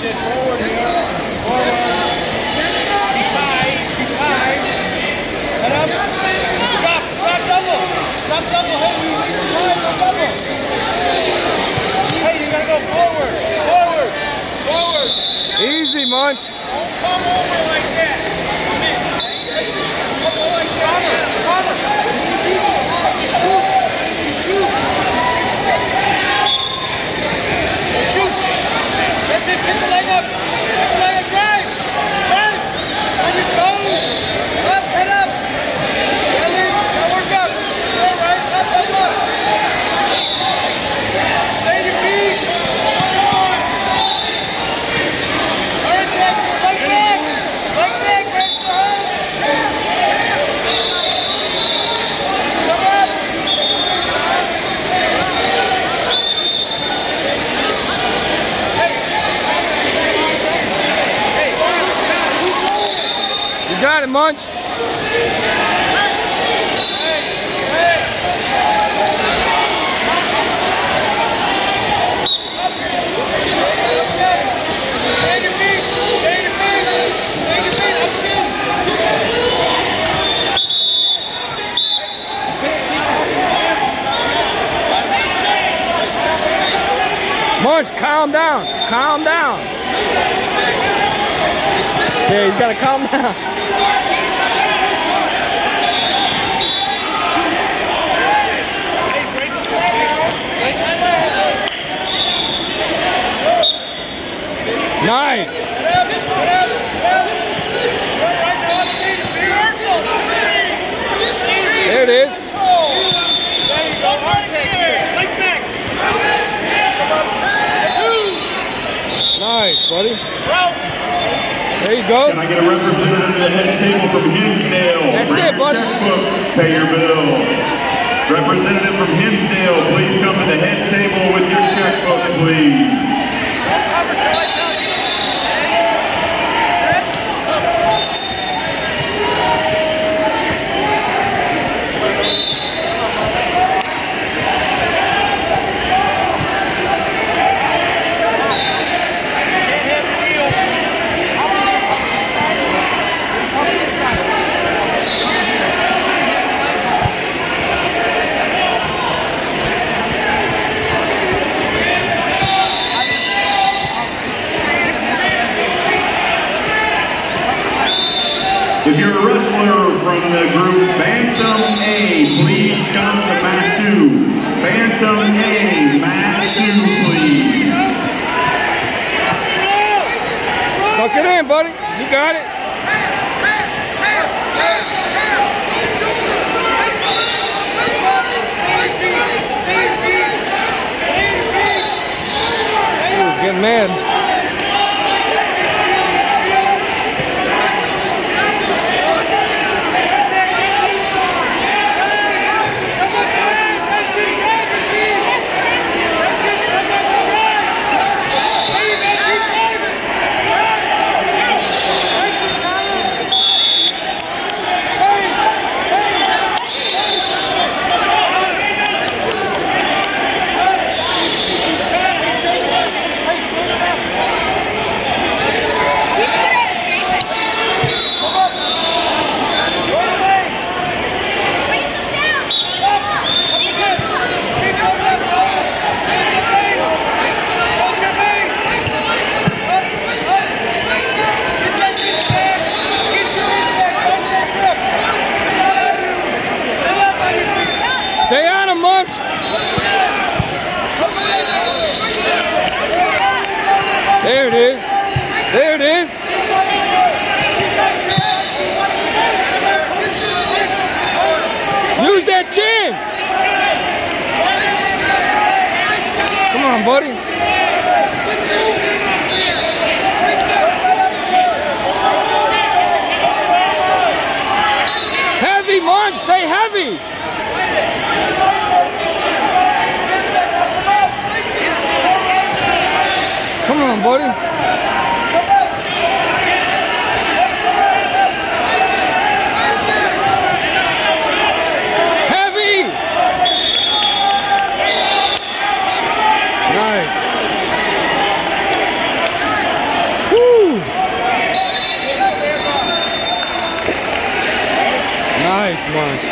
did. got it, Munch. Munch, calm down. Calm down. Yeah, he's got to calm down. Nice. There it is. Nice, buddy. There you go. Can I get a representative at the head table from Hinsdale? That's Bring it, buddy. Pay your bill. Representative from Hinsdale, please come to the head table with your checkbook, please. your wrestler from the group Bantam A, please come to mat two. Bantam A, mat two, please. Suck it in, buddy. You got it. is. There it is. Use that chin. Come on, buddy. Marsh.